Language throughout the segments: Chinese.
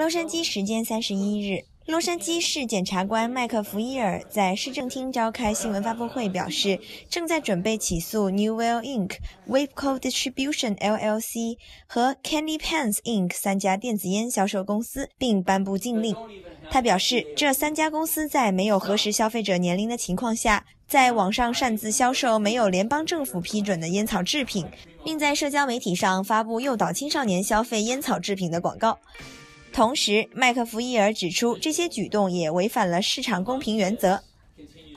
洛杉矶时间三十一日，洛杉矶市检察官麦克弗伊尔在市政厅召开新闻发布会，表示正在准备起诉 Newell Inc、Waveco Distribution LLC 和 Candy Pants Inc 三家电子烟销售公司，并颁布禁令。他表示，这三家公司在没有核实消费者年龄的情况下，在网上擅自销售没有联邦政府批准的烟草制品，并在社交媒体上发布诱导青少年消费烟草制品的广告。同时，麦克弗伊尔指出，这些举动也违反了市场公平原则。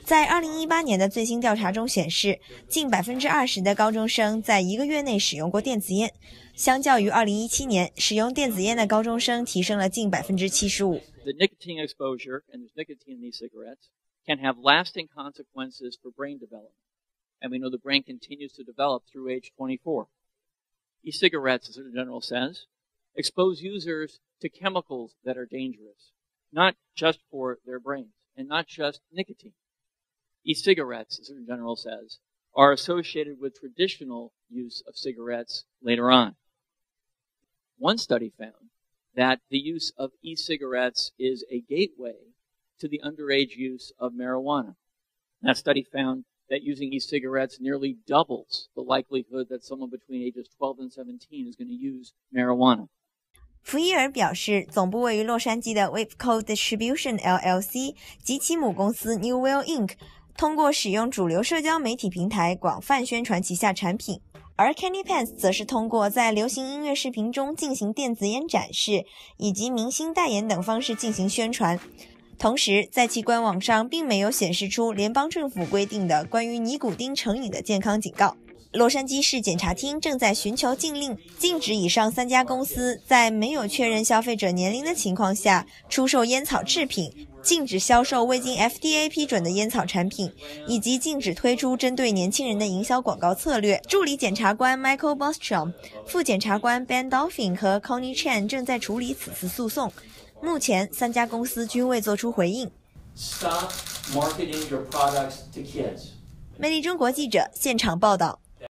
在2018年的最新调查中显示，近百分之二十的高中生在一个月内使用过电子烟，相较于2017年，使用电子烟的高中生提升了近百分之七十五。The nicotine exposure and there's nicotine in these cigarettes can have lasting consequences for brain development, and we know the brain continues to develop through age 24. E-cigarettes, as the general says, expose users to chemicals that are dangerous, not just for their brains and not just nicotine. E-cigarettes, as the general says, are associated with traditional use of cigarettes later on. One study found that the use of e-cigarettes is a gateway to the underage use of marijuana. That study found that using e-cigarettes nearly doubles the likelihood that someone between ages 12 and 17 is going to use marijuana. 福伊尔表示，总部位于洛杉矶的 Waveco Distribution LLC 及其母公司 New Well Inc. 通过使用主流社交媒体平台广泛宣传旗下产品，而 Candy Pants 则是通过在流行音乐视频中进行电子烟展示以及明星代言等方式进行宣传。同时，在其官网上并没有显示出联邦政府规定的关于尼古丁成瘾的健康警告。洛杉矶市检察厅正在寻求禁令，禁止以上三家公司在没有确认消费者年龄的情况下出售烟草制品，禁止销售未经 FDA 批准的烟草产品，以及禁止推出针对年轻人的营销广告策略。助理检察官 Michael Bostrom、副检察官 Ben Dolphin 和 Connie Chan 正在处理此次诉讼。目前，三家公司均未作出回应。Stop marketing your products to kids. 魅力中国记者现场报道。